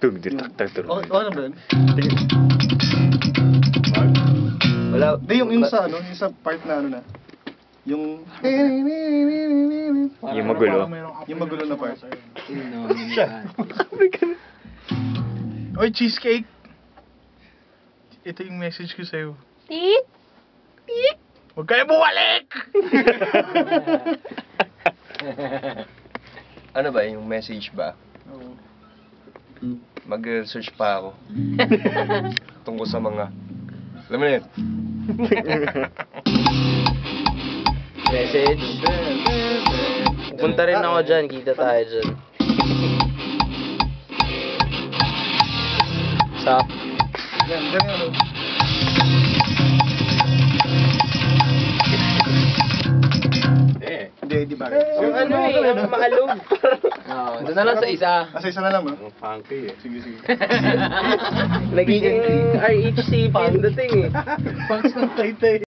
Tug, di tak tak tug. Okay, okay na ba yun? Wala. Hindi, yung, yung sa ano, yung sa part na ano na. Yung... Yung magulo. Yung magulo na part. Oy, cheesecake! Ito yung message ko sa'yo. Tit! Huwag kayo bumalik! Ano ba, yung message ba? Oo. Mag-search pa ako. Tungkol sa mga... Alam mo na yun? Message. Pupunta rin ako dyan, kita tayo dyan. Sa Yan, yan yung ano. Hindi, di ba? Yung ano eh, yung maalog. Doon na lang sa isa. Asa isa na lang, ah. Funky eh. Sige, sige. Nagiging RHCP yung dating eh. Punks ng taytay.